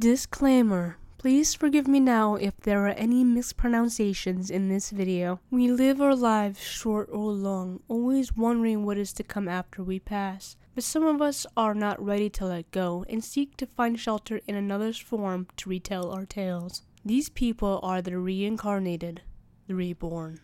Disclaimer. Please forgive me now if there are any mispronunciations in this video. We live our lives short or long, always wondering what is to come after we pass. But some of us are not ready to let go and seek to find shelter in another's form to retell our tales. These people are the reincarnated, the reborn.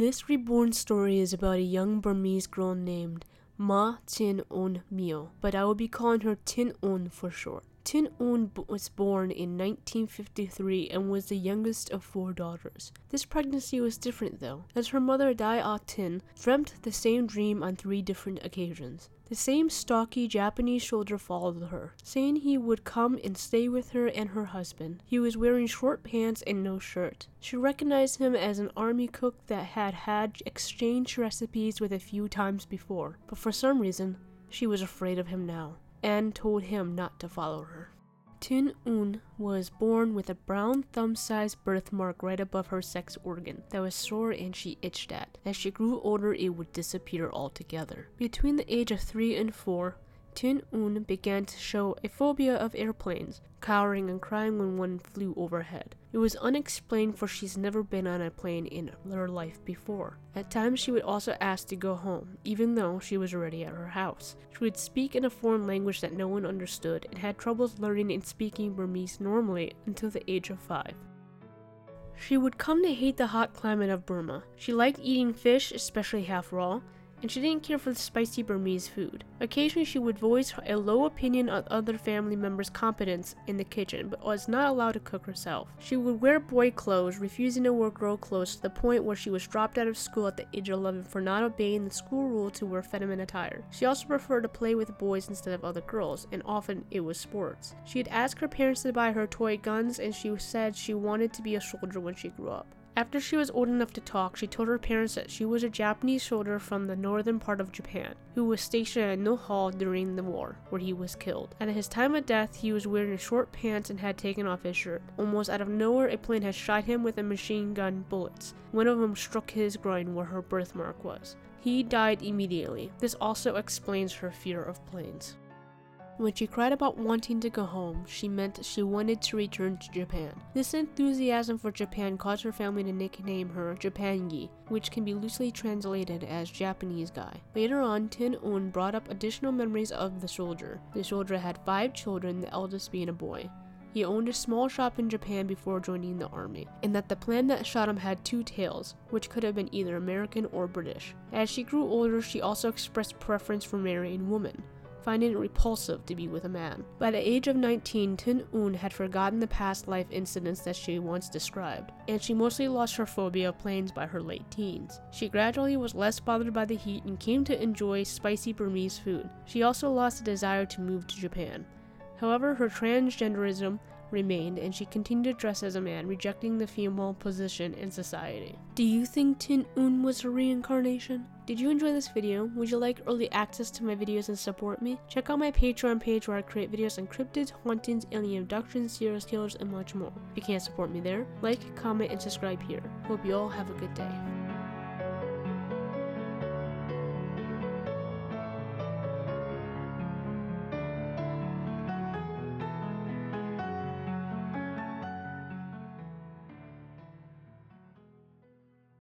This reborn story is about a young Burmese girl named Ma Tin Aung Myo, but I will be calling her Tin Aung for short. Tin Aung was born in 1953 and was the youngest of four daughters. This pregnancy was different though, as her mother Dai Ah Tin dreamt the same dream on three different occasions. The same stocky Japanese soldier followed her, saying he would come and stay with her and her husband. He was wearing short pants and no shirt. She recognized him as an army cook that had had exchanged recipes with a few times before, but for some reason, she was afraid of him now, and told him not to follow her. Tin Aung was born with a brown thumb-sized birthmark right above her sex organ that was sore and she itched at. As she grew older, it would disappear altogether. Between the age of 3 and 4, Tin Aung began to show a phobia of airplanes, cowering and crying when one flew overhead. It was unexplained for she's never been on a plane in her life before. At times she would also ask to go home, even though she was already at her house. She would speak in a foreign language that no one understood and had troubles learning and speaking Burmese normally until the age of 5. She would come to hate the hot climate of Burma. She liked eating fish, especially half raw, and she didn't care for the spicy Burmese food. Occasionally, she would voice a low opinion of other family members' competence in the kitchen, but was not allowed to cook herself. She would wear boy clothes, refusing to wear girl clothes to the point where she was dropped out of school at the age of 11 for not obeying the school rule to wear feminine attire. She also preferred to play with boys instead of other girls, and often it was sports. She had asked her parents to buy her toy guns, and she said she wanted to be a soldier when she grew up. After she was old enough to talk, she told her parents that she was a Japanese soldier from the northern part of Japan, who was stationed at No Hall during the war, where he was killed. At his time of death, he was wearing short pants and had taken off his shirt. Almost out of nowhere, a plane had shot him with a machine gun bullets. One of them struck his groin where her birthmark was. He died immediately. This also explains her fear of planes. When she cried about wanting to go home, she meant she wanted to return to Japan. This enthusiasm for Japan caused her family to nickname her Japangi, which can be loosely translated as Japanese guy. Later on, Tin Aung brought up additional memories of the soldier. The soldier had five children, the eldest being a boy. He owned a small shop in Japan before joining the army, and that the plane that shot him had two tails, which could have been either American or British. As she grew older, she also expressed preference for marrying women finding it repulsive to be with a man. By the age of 19, Tin Aung had forgotten the past life incidents that she once described, and she mostly lost her phobia of planes by her late teens. She gradually was less bothered by the heat and came to enjoy spicy Burmese food. She also lost the desire to move to Japan. However, her transgenderism remained and she continued to dress as a man, rejecting the female position in society. Do you think Tin Aung was a reincarnation? Did you enjoy this video? Would you like early access to my videos and support me? Check out my Patreon page where I create videos on cryptids, hauntings, alien abductions, serial killers, and much more. If you can't support me there, like, comment, and subscribe here. Hope you all have a good day.